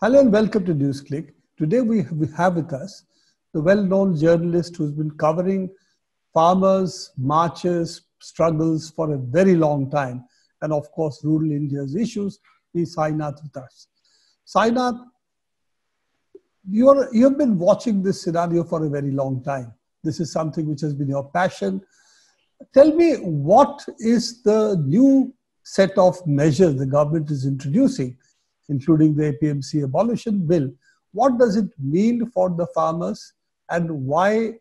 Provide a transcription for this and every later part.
Hello and welcome to NewsClick. Today we have with us the well-known journalist who's been covering farmers, marches, struggles for a very long time, and of course rural India's issues. Is Sainath with us. Sainath, you're, you've been watching this scenario for a very long time. This is something which has been your passion. Tell me, what is the new set of measures the government is introducing, including the APMC abolition bill? What does it mean for the farmers and why,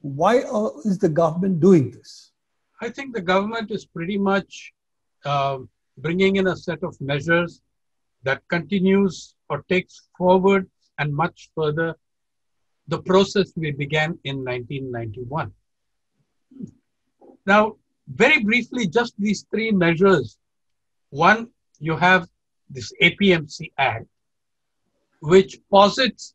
why uh, is the government doing this? I think the government is pretty much uh, bringing in a set of measures that continues or takes forward and much further the process we began in 1991. Now, very briefly, just these three measures. One, you have this APMC Act, which posits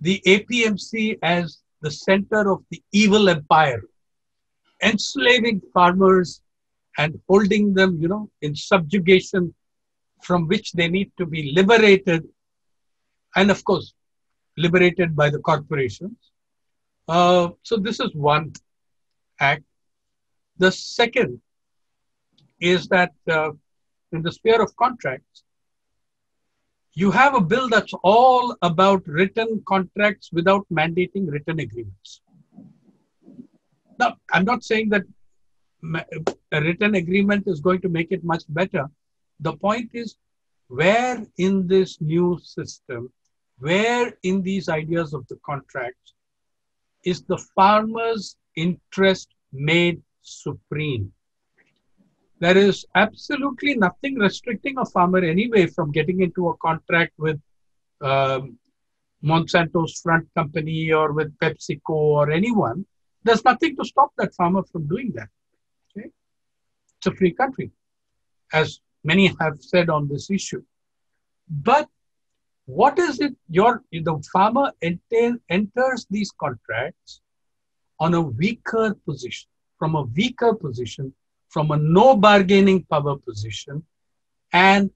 the APMC as the center of the evil empire, enslaving farmers and holding them, you know, in subjugation from which they need to be liberated. And of course, liberated by the corporations. Uh, so this is one act. The second is that uh, in the sphere of contracts, you have a bill that's all about written contracts without mandating written agreements. Now, I'm not saying that a written agreement is going to make it much better. The point is, where in this new system where in these ideas of the contracts is the farmer's interest made supreme. There is absolutely nothing restricting a farmer anyway from getting into a contract with um, Monsanto's front company or with PepsiCo or anyone. There's nothing to stop that farmer from doing that. Okay? It's a free country, as many have said on this issue. But what is it your the farmer enter, enters these contracts on a weaker position from a weaker position from a no bargaining power position and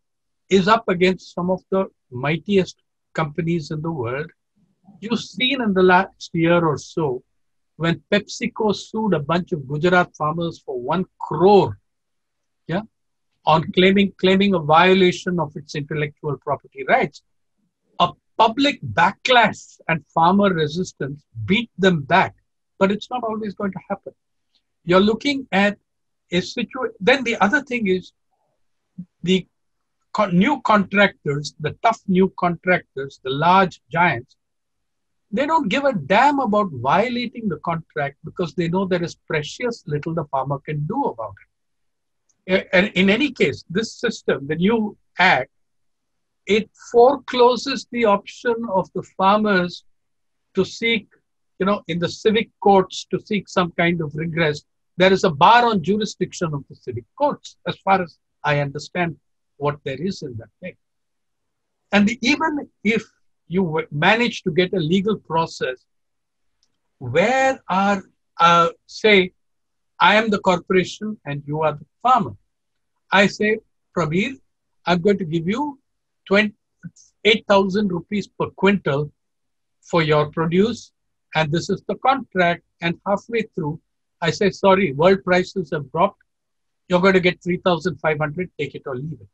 is up against some of the mightiest companies in the world you've seen in the last year or so when pepsico sued a bunch of gujarat farmers for 1 crore yeah on claiming claiming a violation of its intellectual property rights A public backlash and farmer resistance beat them back, but it's not always going to happen. You're looking at a situation. Then the other thing is the new contractors, the tough new contractors, the large giants, they don't give a damn about violating the contract because they know there is precious little the farmer can do about it. And in any case, this system, the new act, it forecloses the option of the farmers to seek, you know, in the civic courts to seek some kind of redress. There is a bar on jurisdiction of the civic courts, as far as I understand what there is in that thing. And even if you manage to get a legal process, where are, uh, say, I am the corporation and you are the farmer. I say, Prabir, I'm going to give you 8,000 rupees per quintal for your produce. And this is the contract. And halfway through, I say, sorry, world prices have dropped. You're going to get 3,500, take it or leave it.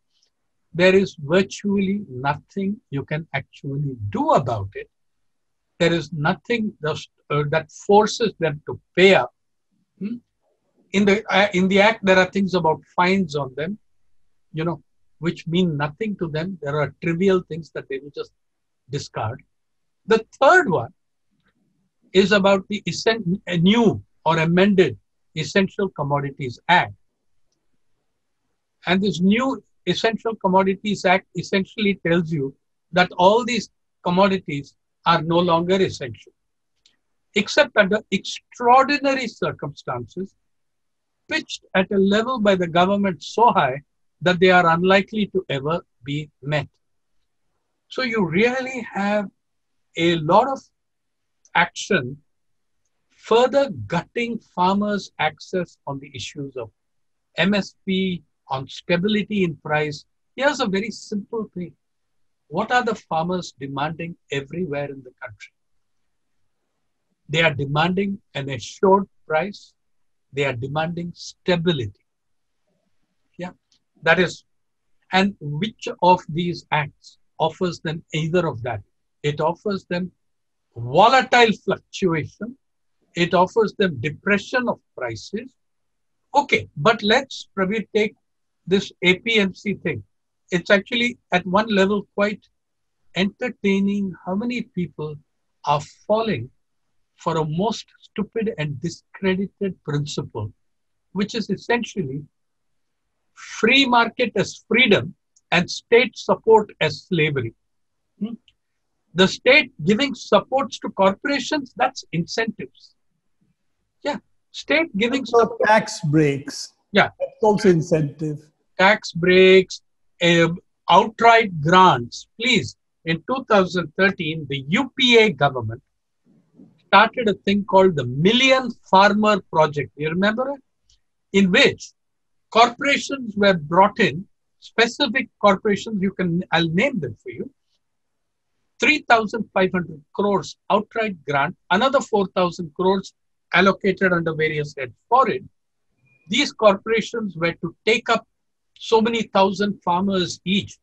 There is virtually nothing you can actually do about it. There is nothing uh, that forces them to pay up. Hmm? In the uh, in the act, there are things about fines on them. You know, which mean nothing to them. There are trivial things that they will just discard. The third one is about the new or amended Essential Commodities Act. And this new Essential Commodities Act essentially tells you that all these commodities are no longer essential, except under extraordinary circumstances pitched at a level by the government so high that they are unlikely to ever be met. So you really have a lot of action further gutting farmers' access on the issues of MSP, on stability in price. Here's a very simple thing. what are the farmers demanding everywhere in the country? They are demanding an assured price. They are demanding stability. Yeah, that is. And which of these acts offers them either of that? It offers them volatile fluctuation. It offers them depression of prices. Okay, but let's probably take this APMC thing. It's actually at one level quite entertaining how many people are falling for a most stupid and discredited principle, which is essentially free market as freedom and state support as slavery. Hmm? The state giving supports to corporations, that's incentives. State giving support. tax breaks. Yeah. That's also incentive. Tax breaks, uh, outright grants. Please, in 2013, the UPA government started a thing called the Million Farmer Project. You remember it? In which corporations were brought in, specific corporations, you can, I'll name them for you. 3,500 crores outright grant, another 4,000 crores allocated under various heads for it. These corporations were to take up so many thousand farmers each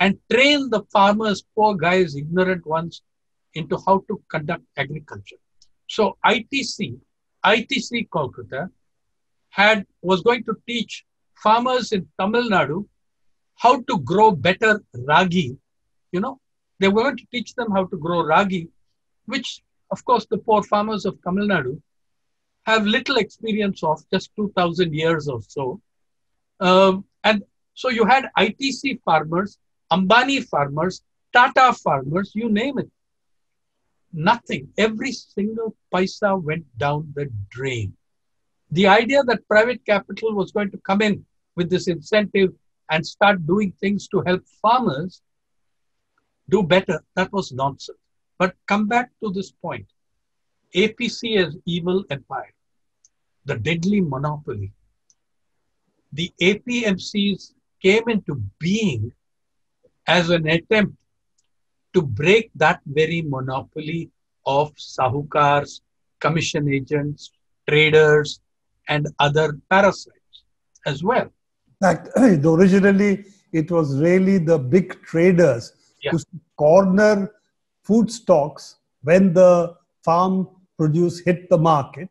and train the farmers, poor guys, ignorant ones, into how to conduct agriculture. So ITC, ITC Kolkata, had was going to teach farmers in Tamil Nadu how to grow better ragi. You know, they were going to teach them how to grow ragi, which, of course, the poor farmers of Tamil Nadu have little experience of, just 2,000 years or so. Um, and so you had ITC farmers Ambani farmers, Tata farmers, you name it. Nothing. Every single paisa went down the drain. The idea that private capital was going to come in with this incentive and start doing things to help farmers do better, that was nonsense. But come back to this point. APC is evil empire, the deadly monopoly. The APMCs came into being as an attempt to break that very monopoly of sahukars, commission agents, traders, and other parasites as well. In fact, originally it was really the big traders yeah. who corner food stocks when the farm produce hit the market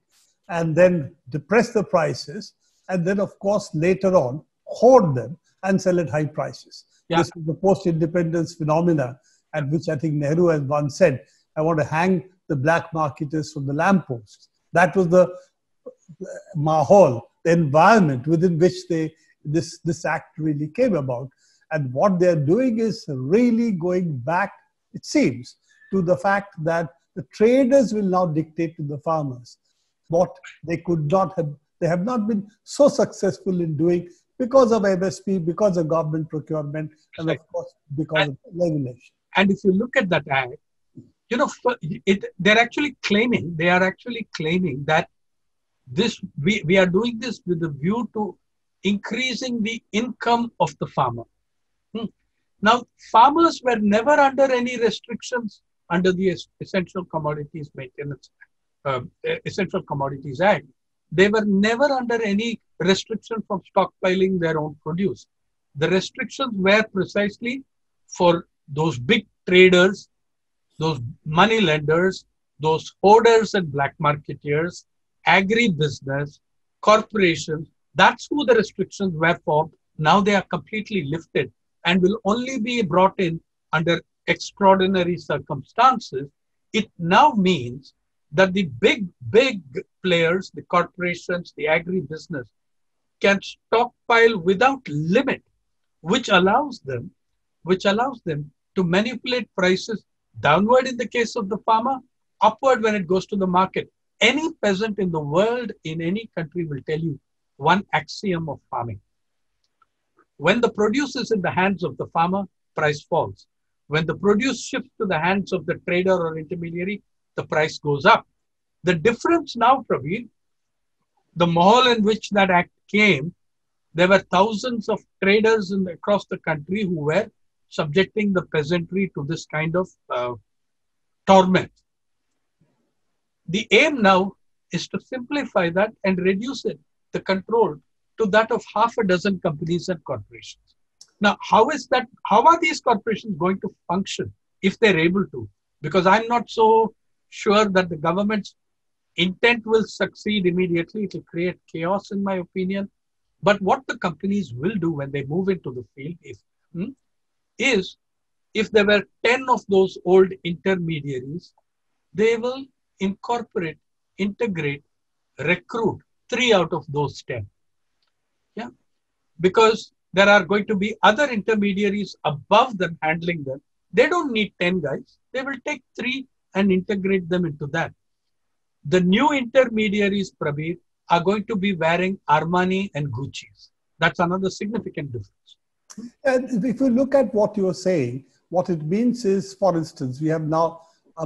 and then depress the prices and then of course later on hoard them and sell at high prices yeah. This is the post-independence phenomena at which I think Nehru has once said, I want to hang the black marketers from the lampposts. That was the uh, mahal, the environment within which they this, this act really came about. And what they're doing is really going back, it seems, to the fact that the traders will now dictate to the farmers what they could not have, they have not been so successful in doing because of MSP, because of government procurement, and of course because and, of regulation. And if you look at that act, you know, it, they're actually claiming, they are actually claiming that this we, we are doing this with a view to increasing the income of the farmer. Hmm. Now, farmers were never under any restrictions under the Essential Commodities Maintenance, uh, Essential Commodities Act. They were never under any restriction from stockpiling their own produce. The restrictions were precisely for those big traders, those money lenders, those hoarders and black marketeers, agribusiness, corporations. That's who the restrictions were for. Now they are completely lifted and will only be brought in under extraordinary circumstances. It now means that the big, big players, the corporations, the agribusiness, can stockpile without limit, which allows them, which allows them to manipulate prices downward in the case of the farmer, upward when it goes to the market. Any peasant in the world, in any country, will tell you one axiom of farming. When the produce is in the hands of the farmer, price falls. When the produce shifts to the hands of the trader or intermediary, the price goes up. The difference now, Praveen, the mall in which that act came, there were thousands of traders in, across the country who were subjecting the peasantry to this kind of uh, torment. The aim now is to simplify that and reduce it, the control, to that of half a dozen companies and corporations. Now, how is that? How are these corporations going to function if they're able to? Because I'm not so sure that the government's intent will succeed immediately. It will create chaos, in my opinion. But what the companies will do when they move into the field is, hmm, is if there were 10 of those old intermediaries, they will incorporate, integrate, recruit three out of those 10. Yeah. Because there are going to be other intermediaries above them handling them. They don't need 10 guys. They will take three and integrate them into that. The new intermediaries, Prabir, are going to be wearing Armani and Gucci's. That's another significant difference. And if you look at what you are saying, what it means is, for instance, we have now a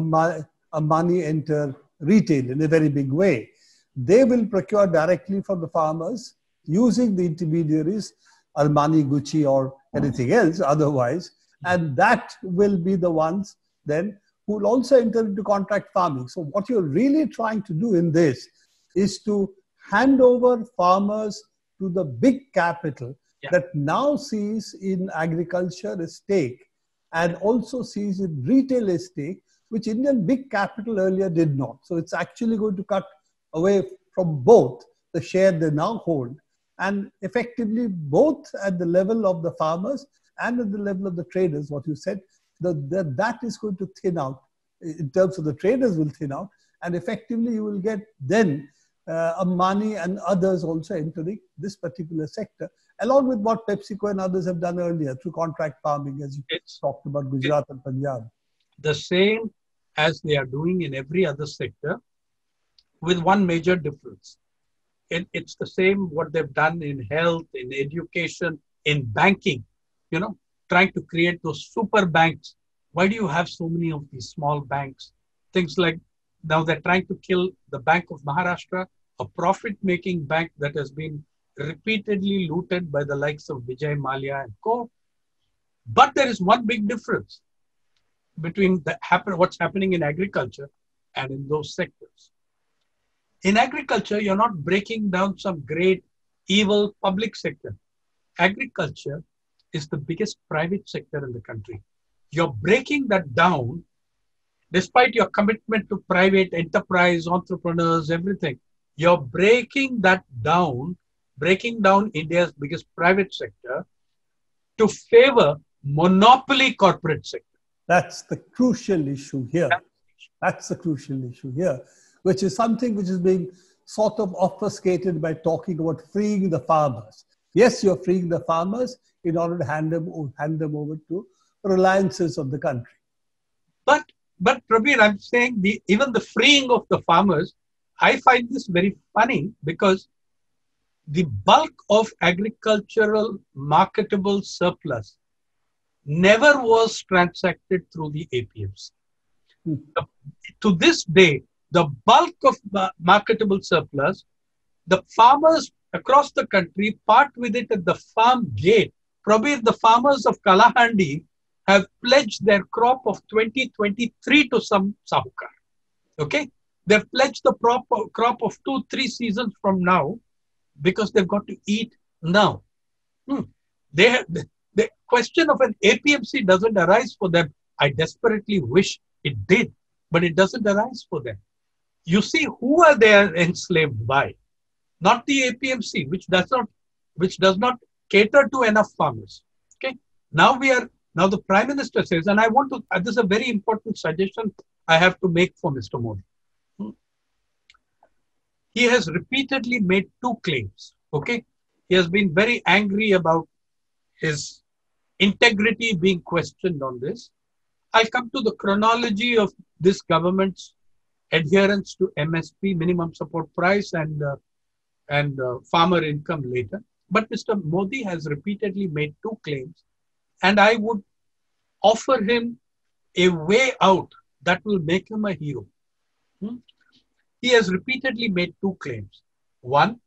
Ambani enter retail in a very big way. They will procure directly from the farmers using the intermediaries, Armani, Gucci, or anything else otherwise. And that will be the ones then who will also enter into contract farming. So, what you're really trying to do in this is to hand over farmers to the big capital yeah. that now sees in agriculture a stake and also sees in retail a stake, which Indian big capital earlier did not. So, it's actually going to cut away from both the share they now hold and effectively both at the level of the farmers and at the level of the traders, what you said, the, the, that is going to thin out in terms of the traders will thin out and effectively you will get then uh, Ambani and others also entering this particular sector along with what PepsiCo and others have done earlier through contract farming as you it's, talked about Gujarat and Punjab. The same as they are doing in every other sector with one major difference. It, it's the same what they've done in health, in education, in banking, you know, trying to create those super banks why do you have so many of these small banks? Things like now they're trying to kill the Bank of Maharashtra, a profit making bank that has been repeatedly looted by the likes of Vijay Mallya and co. But there is one big difference between the happen, what's happening in agriculture and in those sectors. In agriculture, you're not breaking down some great evil public sector. Agriculture is the biggest private sector in the country you're breaking that down despite your commitment to private enterprise, entrepreneurs, everything. You're breaking that down, breaking down India's biggest private sector to favor monopoly corporate sector. That's the crucial issue here. That's the crucial issue here, which is something which is being sort of obfuscated by talking about freeing the farmers. Yes, you're freeing the farmers in order to hand them, hand them over to reliances of the country. But, but Prabir, I'm saying the, even the freeing of the farmers, I find this very funny because the bulk of agricultural marketable surplus never was transacted through the APMC. Hmm. To this day, the bulk of marketable surplus, the farmers across the country part with it at the farm gate. Probably the farmers of Kalahandi have pledged their crop of 2023 to some sahukar. Okay? They've pledged the crop, crop of two, three seasons from now because they've got to eat now. Hmm. They have, the, the question of an APMC doesn't arise for them. I desperately wish it did, but it doesn't arise for them. You see, who are they enslaved by? Not the APMC, which does not, which does not cater to enough farmers. Okay. Now we are now, the Prime Minister says, and I want to, uh, this is a very important suggestion I have to make for Mr. Modi. Hmm. He has repeatedly made two claims. Okay. He has been very angry about his integrity being questioned on this. I'll come to the chronology of this government's adherence to MSP, minimum support price, and uh, and uh, farmer income later. But Mr. Modi has repeatedly made two claims and I would offer him a way out that will make him a hero. Hmm? He has repeatedly made two claims. One,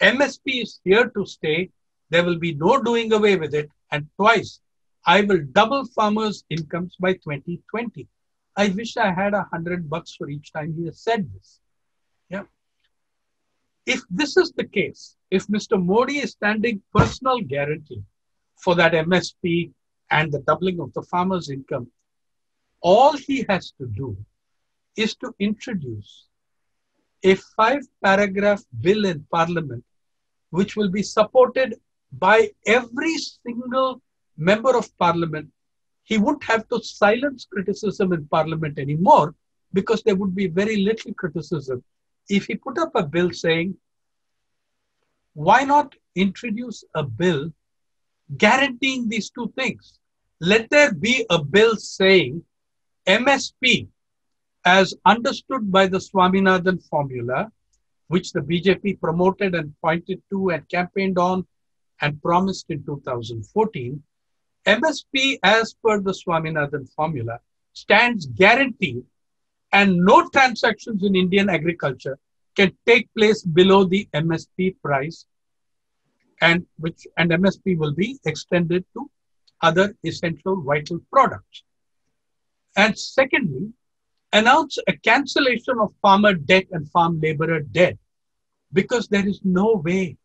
MSP is here to stay. There will be no doing away with it. And twice, I will double farmers' incomes by 2020. I wish I had a hundred bucks for each time he has said this. Yeah. If this is the case, if Mr. Modi is standing personal guarantee for that MSP and the doubling of the farmer's income, all he has to do is to introduce a five paragraph bill in parliament which will be supported by every single member of parliament. He wouldn't have to silence criticism in parliament anymore because there would be very little criticism. If he put up a bill saying, why not introduce a bill guaranteeing these two things? Let there be a bill saying MSP as understood by the Swaminathan formula, which the BJP promoted and pointed to and campaigned on and promised in 2014, MSP as per the Swaminathan formula stands guaranteed and no transactions in Indian agriculture can take place below the MSP price and which and MSP will be extended to other essential vital products. And secondly, announce a cancellation of farmer debt and farm laborer debt because there is no way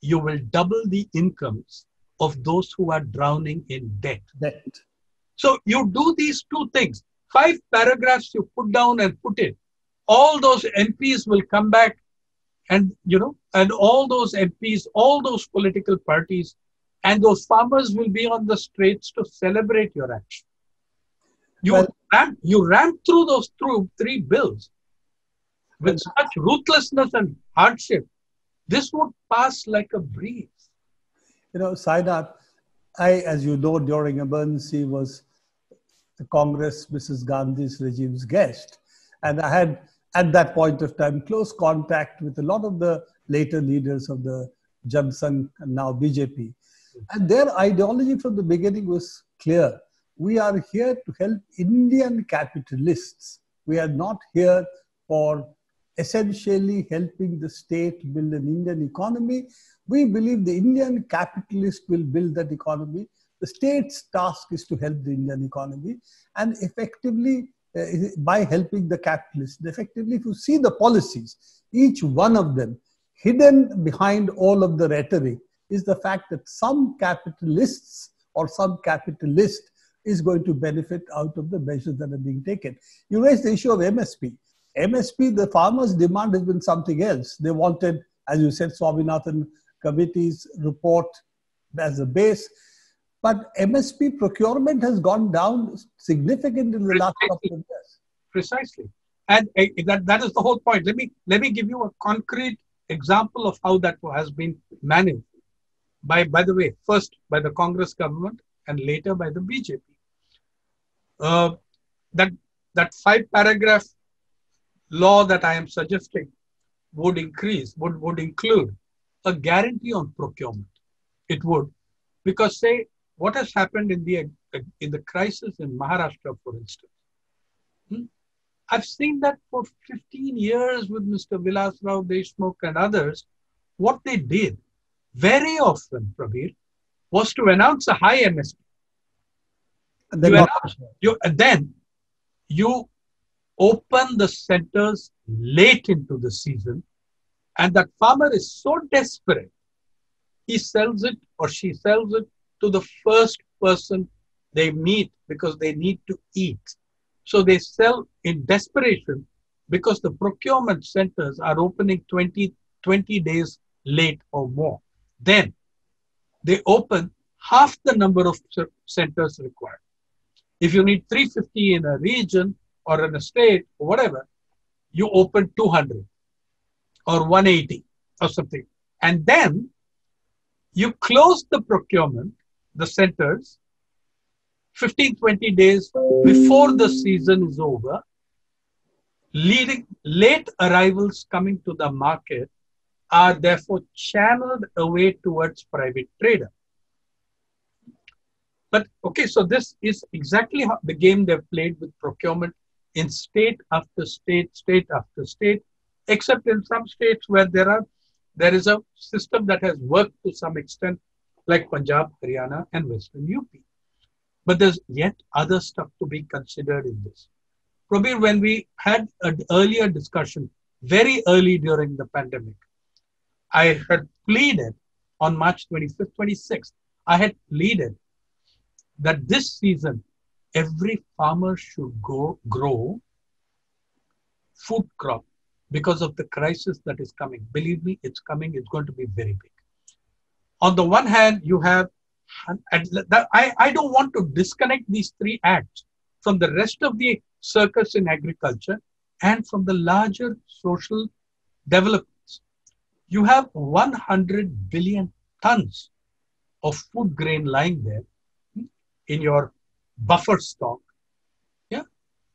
you will double the incomes of those who are drowning in debt. Debt. So you do these two things. Five paragraphs you put down and put it. All those MPs will come back and you know, and all those MPs, all those political parties, and those farmers will be on the streets to celebrate your action. You well, ran, you ran through those through three bills with such ruthlessness and hardship. This would pass like a breeze. You know, Sainath, I, as you know, during emergency was the Congress, Mrs. Gandhi's regime's guest. And I had, at that point of time, close contact with a lot of the later leaders of the Janasangh and now BJP. And their ideology from the beginning was clear we are here to help Indian capitalists. We are not here for essentially helping the state build an Indian economy. We believe the Indian capitalist will build that economy. The state's task is to help the Indian economy and effectively Uh, by helping the capitalists. Effectively, if you see the policies, each one of them hidden behind all of the rhetoric is the fact that some capitalists or some capitalist is going to benefit out of the measures that are being taken. You raised the issue of MSP. MSP, the farmers' demand has been something else. They wanted, as you said, Swaminathan Committee's report as a base. But MSP procurement has gone down significantly in the Precisely. last couple of years. Precisely. And uh, that, that is the whole point. Let me, let me give you a concrete example of how that has been managed. By, by the way, first by the Congress government and later by the BJP. Uh, that, that five paragraph law that I am suggesting would increase, would, would include a guarantee on procurement. It would, because say what has happened in the in the crisis in Maharashtra, for instance. Hmm? I've seen that for 15 years with Mr. Vilas Rao Deshmukh and others. What they did very often, Prabir, was to announce a high MSP. And then, you, announce, you, and then you open the centers late into the season, and that farmer is so desperate, he sells it or she sells it to the first person they meet because they need to eat. So they sell in desperation because the procurement centers are opening 20, 20 days late or more. Then they open half the number of centers required. If you need 350 in a region or in a state or whatever, you open 200 or 180 or something. And then you close the procurement, the centers, 15, 20 days before the season is over, leading late arrivals coming to the market are therefore channeled away towards private trader. But okay, so this is exactly how the game they've played with procurement in state after state, state after state, except in some states where there are there is a system that has worked to some extent, like Punjab, Haryana, and Western UP. But there's yet other stuff to be considered in this. Probably when we had an earlier discussion, very early during the pandemic, I had pleaded on March 25th, 26th, I had pleaded that this season, every farmer should go grow food crop because of the crisis that is coming. Believe me, it's coming. It's going to be very big. On the one hand, you have, I, I don't want to disconnect these three acts from the rest of the circus in agriculture and from the larger social developments. You have 100 billion tons of food grain lying there hmm, in your buffer stock yeah,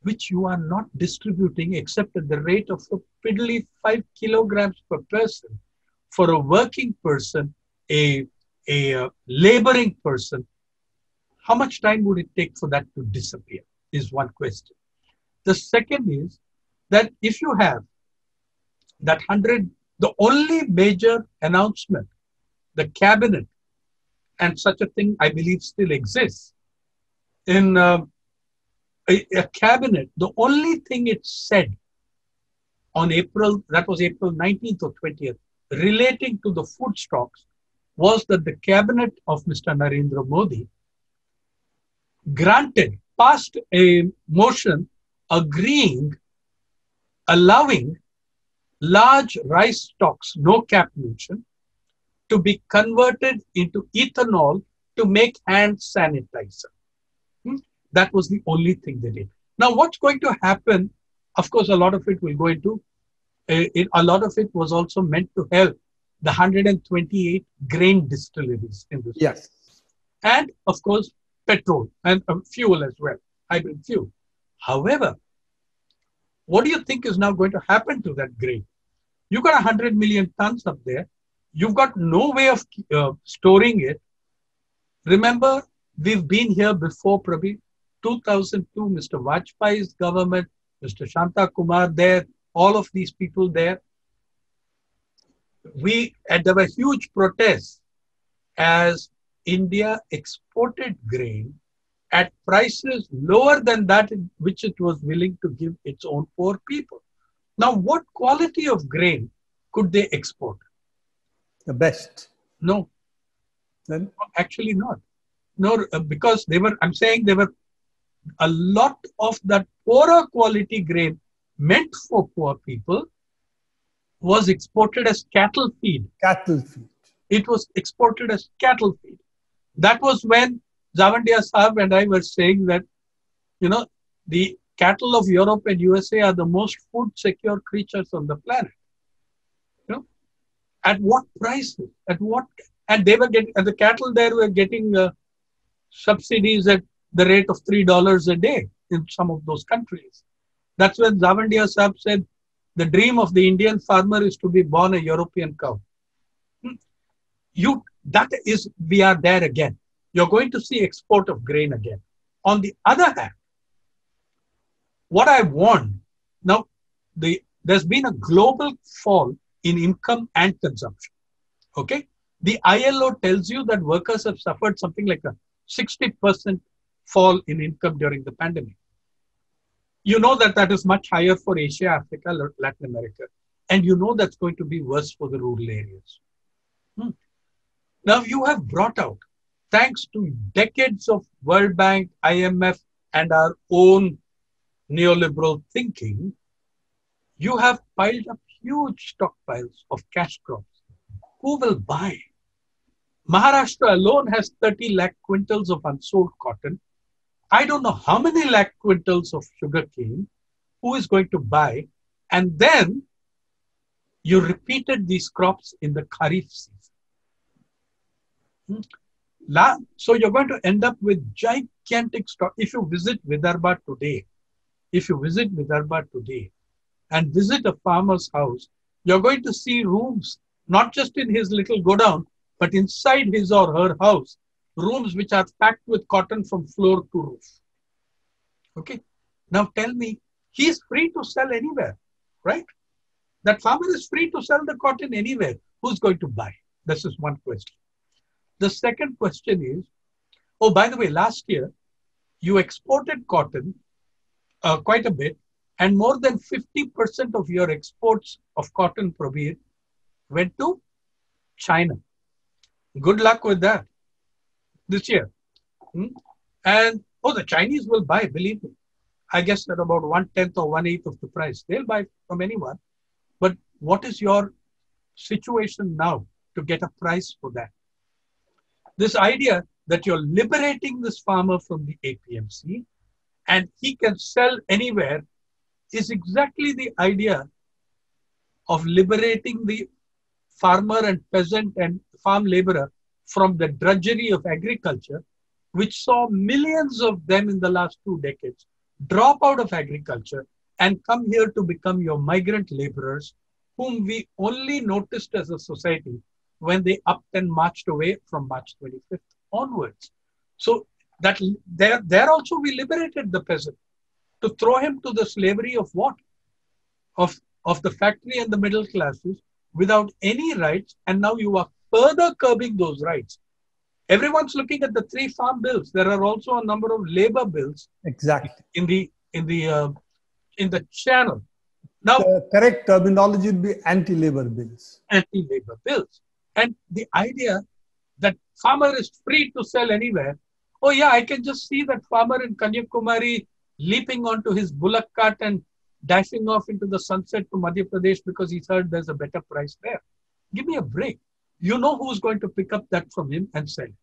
which you are not distributing except at the rate of a piddly five kilograms per person for a working person, a, a uh, laboring person. How much time would it take for that to disappear? Is one question. The second is that if you have that 100, the only major announcement, the cabinet, and such a thing I believe still exists in uh, a, a cabinet, the only thing it said on April, that was April 19th or 20th, relating to the food stocks was that the cabinet of Mr. Narendra Modi granted, passed a motion agreeing, allowing large rice stocks, no cap mention, to be converted into ethanol to make hand sanitizer. That was the only thing they did. Now, what's going to happen? Of course, a lot of it will go into, uh, it, a lot of it was also meant to help the 128 grain distilleries in this. Yes. And of course, petrol and uh, fuel as well, hybrid fuel. However, what do you think is now going to happen to that grain? You've got 100 million tons up there. You've got no way of uh, storing it. Remember, we've been here before, Prabhi. 2002, Mr. Vajpayee's government, Mr. Shanta Kumar there, all of these people there. We, and there were huge protests as India exported grain at prices lower than that which it was willing to give its own poor people. Now, what quality of grain could they export? The best. No. Then actually not. No, uh, because they were. I'm saying they were a lot of that poorer quality grain meant for poor people was exported as cattle feed. Cattle feed. It was exported as cattle feed. That was when Jawandhia Saab and I were saying that, you know, the cattle of Europe and USA are the most food secure creatures on the planet. You know, at what prices? At what? And they were getting, and the cattle there were getting uh, subsidies at the rate of $3 a day in some of those countries. That's when Jawandhia Saab said, the dream of the Indian farmer is to be born a European cow. You, that is, we are there again. You're going to see export of grain again. On the other hand, what I want, now, the, there's been a global fall in income and consumption. Okay? The ILO tells you that workers have suffered something like a 60% fall in income during the pandemic. You know that that is much higher for Asia, Africa, Latin America. And you know that's going to be worse for the rural areas. Hmm. Now you have brought out, thanks to decades of World Bank, IMF, and our own neoliberal thinking, you have piled up huge stockpiles of cash crops. Who will buy? Maharashtra alone has 30 lakh quintals of unsold cotton I don't know how many lakh quintals of sugar cane, who is going to buy? And then you repeated these crops in the Kharif season. Hmm? So you're going to end up with gigantic stock. If you visit Vidarbha today, if you visit Vidarbha today and visit a farmer's house, you're going to see rooms, not just in his little godown, but inside his or her house, rooms which are packed with cotton from floor to roof. Okay. Now tell me, he's free to sell anywhere, right? That farmer is free to sell the cotton anywhere. Who's going to buy? This is one question. The second question is, oh, by the way, last year, you exported cotton uh, quite a bit, and more than 50% of your exports of cotton, Prabir, went to China. Good luck with that this year. Hmm? And oh, the Chinese will buy, believe me. I guess at about one tenth or one eighth of the price. They'll buy from anyone. But what is your situation now to get a price for that? This idea that you're liberating this farmer from the APMC and he can sell anywhere is exactly the idea of liberating the farmer and peasant and farm laborer from the drudgery of agriculture, which saw millions of them in the last two decades drop out of agriculture and come here to become your migrant laborers, whom we only noticed as a society when they upped and marched away from March 25th onwards. So that there, there also we liberated the peasant to throw him to the slavery of what? Of, of the factory and the middle classes without any rights. And now you are further curbing those rights. Everyone's looking at the three farm bills. There are also a number of labor bills. Exactly. In the in the uh, in the channel. Now, the correct terminology would be anti-labor bills. Anti-labor bills, and the idea that farmer is free to sell anywhere. Oh yeah, I can just see that farmer in Kanyakumari leaping onto his bullock cart and dashing off into the sunset to Madhya Pradesh because he's heard there's a better price there. Give me a break. You know who's going to pick up that from him and sell it.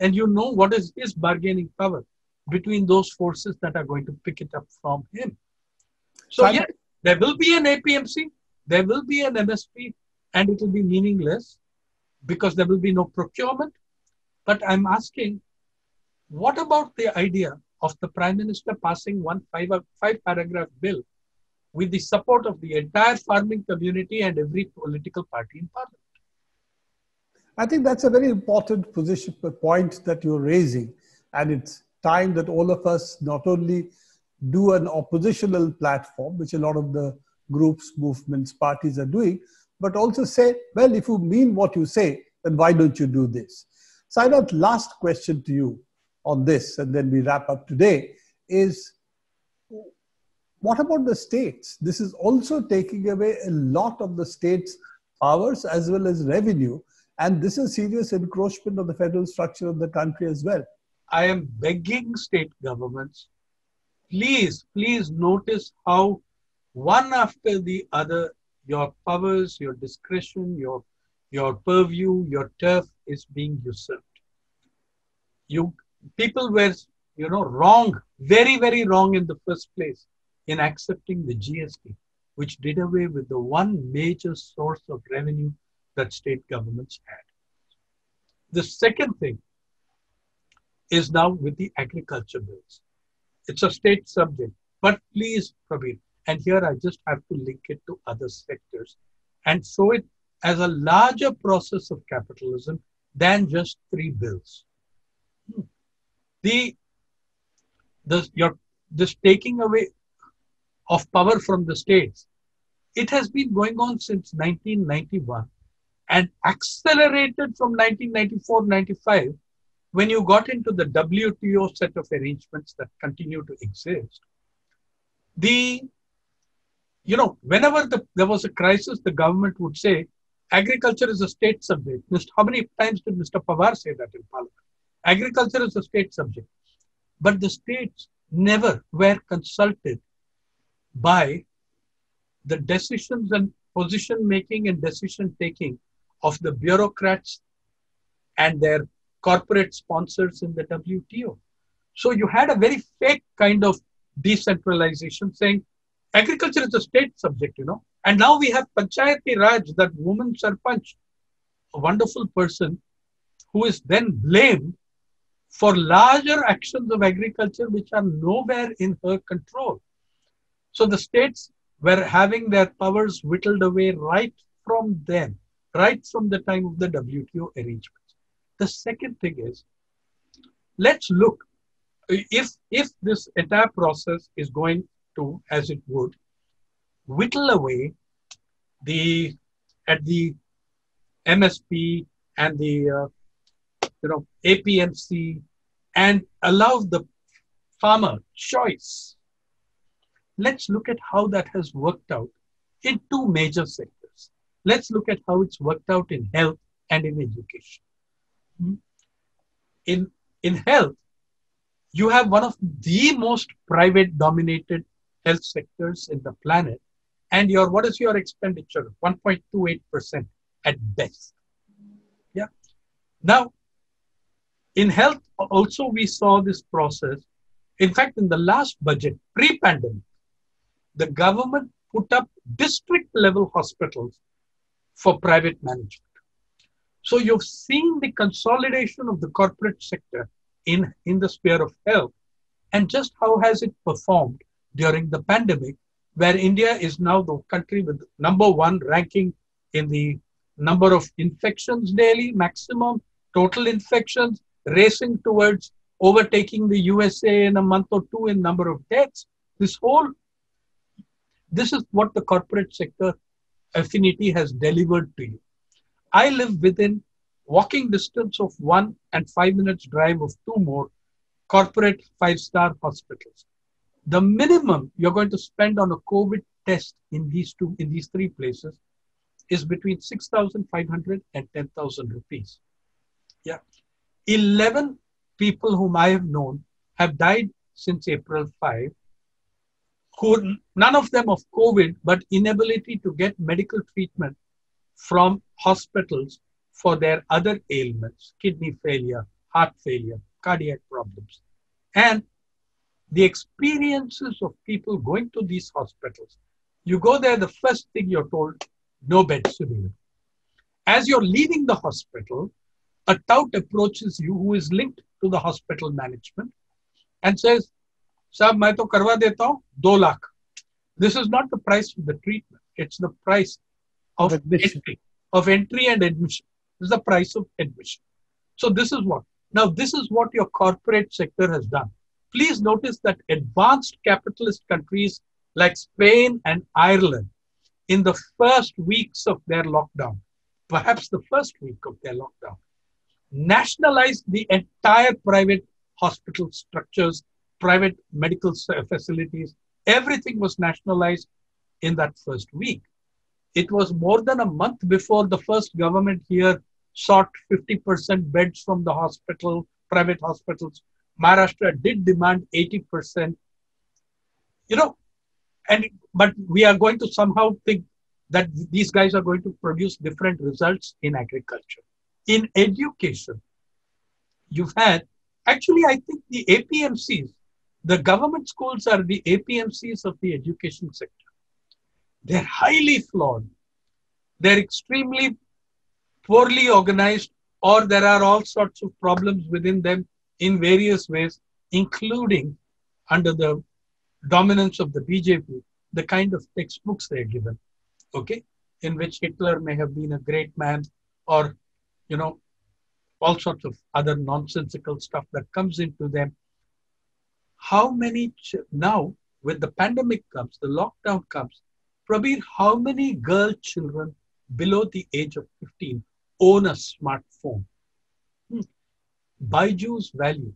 And you know what is his bargaining power between those forces that are going to pick it up from him. So, yeah, there will be an APMC, there will be an MSP, and it will be meaningless because there will be no procurement. But I'm asking, what about the idea of the Prime Minister passing one five, five paragraph bill with the support of the entire farming community and every political party in parliament? I think that's a very important position uh, point that you're raising, and it's time that all of us not only do an oppositional platform, which a lot of the groups, movements, parties are doing, but also say, well, if you mean what you say, then why don't you do this? Sainath, last question to you on this, and then we wrap up today, is what about the states? This is also taking away a lot of the states' powers as well as revenue. And this is serious encroachment of the federal structure of the country as well. I am begging state governments, please, please notice how one after the other, your powers, your discretion, your, your purview, your turf is being usurped. You people were, you know, wrong, very, very wrong in the first place in accepting the GST, which did away with the one major source of revenue that state governments had. The second thing is now with the agriculture bills. It's a state subject, but please, Prabir, and here I just have to link it to other sectors and show it as a larger process of capitalism than just three bills. The, the your this taking away of power from the states, it has been going on since 1991 and accelerated from 1994-95 when you got into the WTO set of arrangements that continue to exist. The, you know, whenever the, there was a crisis, the government would say, agriculture is a state subject. How many times did Mr. Pawar say that in Parliament? Agriculture is a state subject. But the states never were consulted by the decisions and position making and decision taking of the bureaucrats and their corporate sponsors in the WTO. So you had a very fake kind of decentralization saying agriculture is a state subject, you know. And now we have Panchayati Raj, that woman Sarpanch, a wonderful person who is then blamed for larger actions of agriculture which are nowhere in her control. So the states were having their powers whittled away right from then right from the time of the WTO arrangements. The second thing is, let's look if if this entire process is going to, as it would, whittle away the at the MSP and the uh, you know APMC and allow the farmer choice. Let's look at how that has worked out in two major sectors. Let's look at how it's worked out in health and in education. Hmm? In, in health, you have one of the most private dominated health sectors in the planet and your what is your expenditure 1.28% at best yeah now in health also we saw this process in fact in the last budget pre-pandemic the government put up district level hospitals for private management so you've seen the consolidation of the corporate sector in in the sphere of health and just how has it performed during the pandemic, where India is now the country with number one ranking in the number of infections daily, maximum total infections, racing towards overtaking the USA in a month or two in number of deaths. This whole, this is what the corporate sector affinity has delivered to you. I live within walking distance of one and five minutes drive of two more corporate five-star hospitals the minimum you're going to spend on a COVID test in these two, in these three places is between 6,500 and 10,000 rupees. Yeah. 11 people whom I have known have died since April 5, who none of them of COVID, but inability to get medical treatment from hospitals for their other ailments, kidney failure, heart failure, cardiac problems. And the experiences of people going to these hospitals. You go there, the first thing you're told, no beds available. As you're leaving the hospital, a tout approaches you who is linked to the hospital management and says, Sab, मैं तो करवा देता हूँ दो lakh. This is not the price of the treatment. It's the price of admission. entry, of entry and admission. This is the price of admission. So this is what. Now this is what your corporate sector has done. Please notice that advanced capitalist countries like Spain and Ireland, in the first weeks of their lockdown, perhaps the first week of their lockdown, nationalized the entire private hospital structures, private medical uh, facilities. Everything was nationalized in that first week. It was more than a month before the first government here sought 50% beds from the hospital, private hospitals Maharashtra did demand 80%. You know, and but we are going to somehow think that these guys are going to produce different results in agriculture. In education, you've had actually, I think the APMCs, the government schools are the APMCs of the education sector. They're highly flawed. They're extremely poorly organized, or there are all sorts of problems within them in various ways, including under the dominance of the BJP, the kind of textbooks they're given, okay, in which Hitler may have been a great man or, you know, all sorts of other nonsensical stuff that comes into them. How many, ch- now when the pandemic comes, the lockdown comes, Prabir, how many girl children below the age of 15 own a smartphone? Hmm. Byju's value.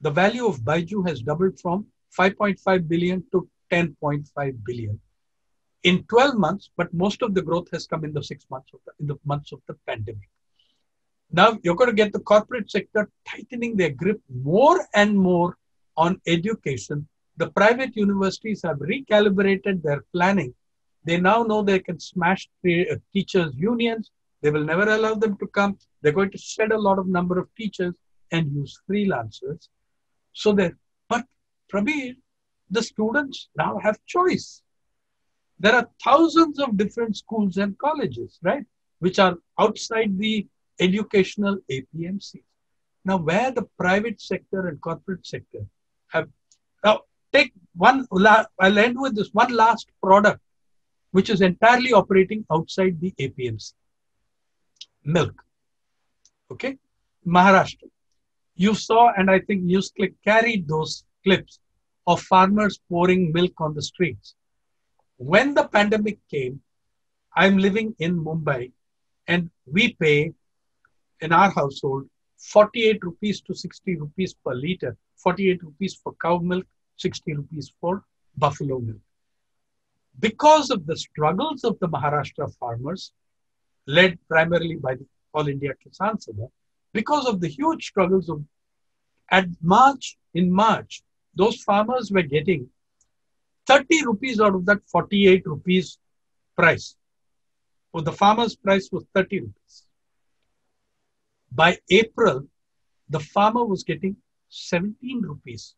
The value of Byju has doubled from 5.5 billion to 10.5 billion in 12 months, but most of the growth has come in the six months of the, in the months of the pandemic. Now you're going to get the corporate sector tightening their grip more and more on education. The private universities have recalibrated their planning. They now know they can smash uh, teachers' unions. They will never allow them to come. They're going to shed a lot of number of teachers and use freelancers. So they, but Prabir, the students now have choice. There are thousands of different schools and colleges, right, which are outside the educational APMCs. Now, where the private sector and corporate sector have, now take one, I'll end with this one last product, which is entirely operating outside the APMC milk. Okay, Maharashtra you saw, and I think NewsClick carried those clips of farmers pouring milk on the streets. When the pandemic came, I'm living in Mumbai, and we pay in our household 48 rupees to 60 rupees per liter 48 rupees for cow milk, 60 rupees for buffalo milk. Because of the struggles of the Maharashtra farmers, led primarily by the All India Kisan Sabha, because of the huge struggles of at March, in March, those farmers were getting 30 rupees out of that 48 rupees price. So the farmer's price was 30 rupees. By April, the farmer was getting 17 rupees,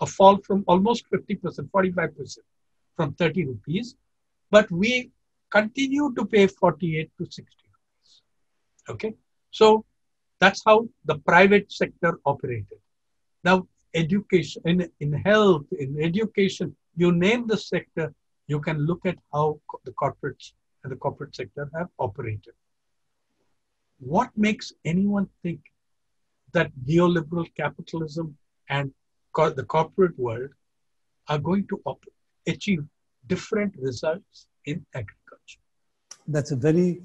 a fall from almost 50%, 45% from 30 rupees. But we continue to pay 48 to 60 rupees. Okay. So that's how the private sector operated. Now, education, in, in health, in education, you name the sector, you can look at how the corporates and the corporate sector have operated. What makes anyone think that neoliberal capitalism and co- the corporate world are going to op- achieve different results in agriculture? That's a very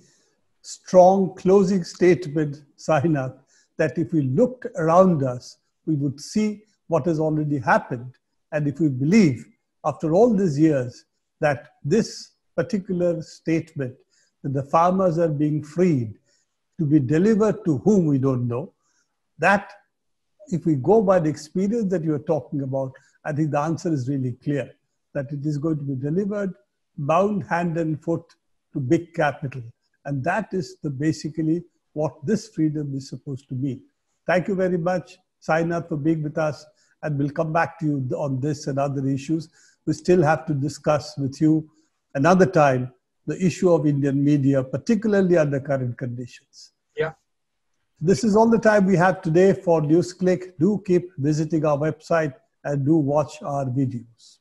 strong closing statement, Sainath, that if we looked around us, we would see what has already happened. And if we believe, after all these years, that this particular statement, that the farmers are being freed to be delivered to whom we don't know, that if we go by the experience that you are talking about, I think the answer is really clear that it is going to be delivered bound hand and foot to big capital. And that is the basically what this freedom is supposed to be. Thank you very much, Sainath, for being with us. And we'll come back to you on this and other issues. We still have to discuss with you another time the issue of Indian media, particularly under current conditions. This is all the time we have today for NewsClick. Do keep visiting our website and do watch our videos.